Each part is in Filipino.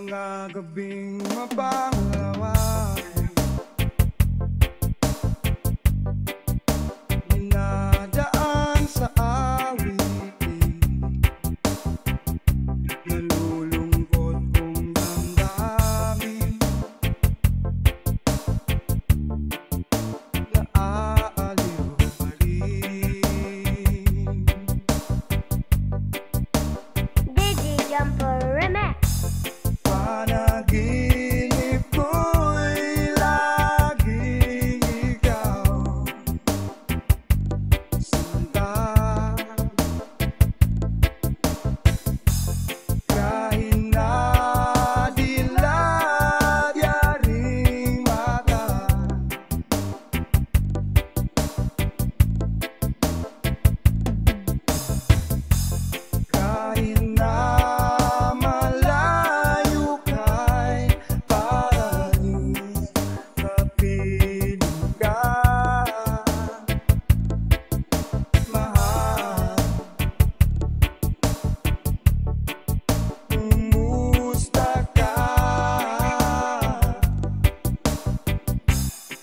mga gabing mapangalawa.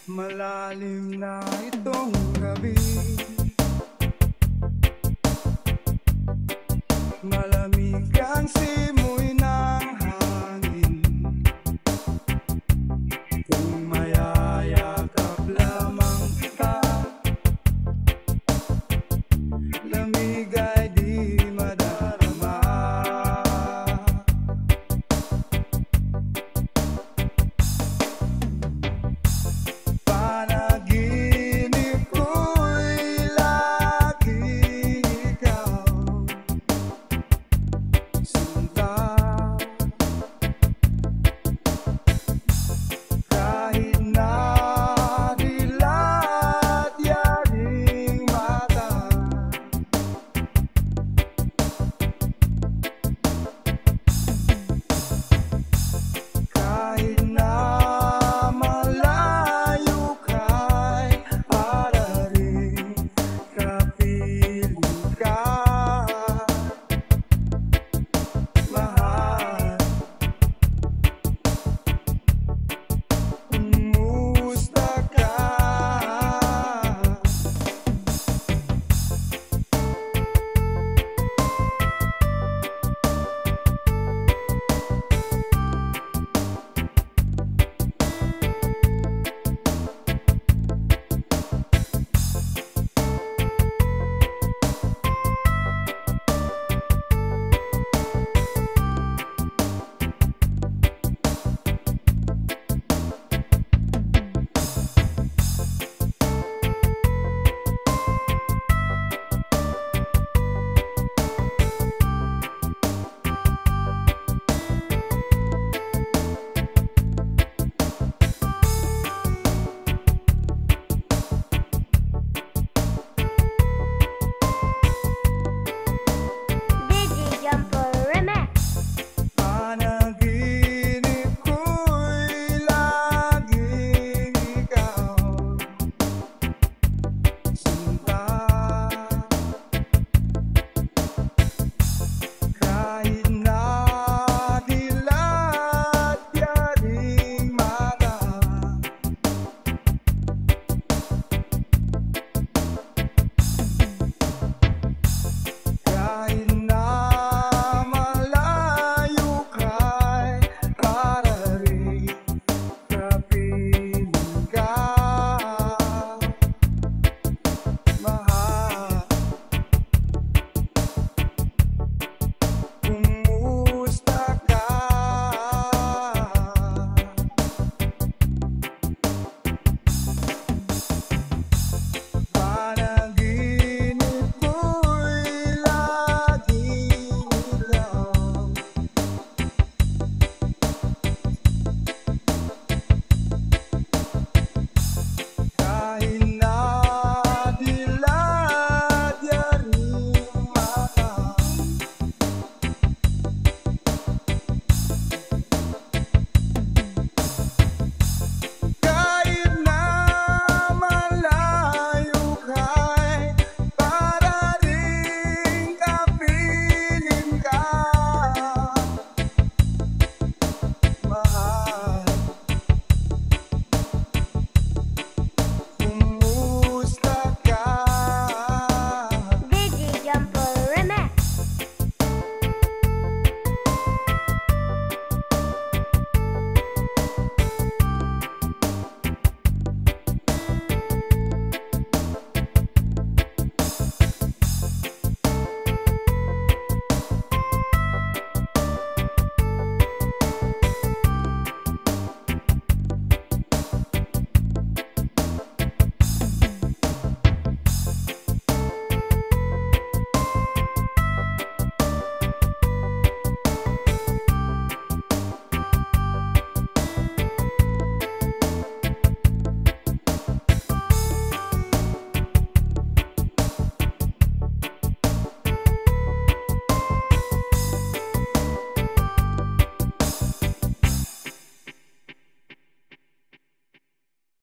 Malalim na itong gabi.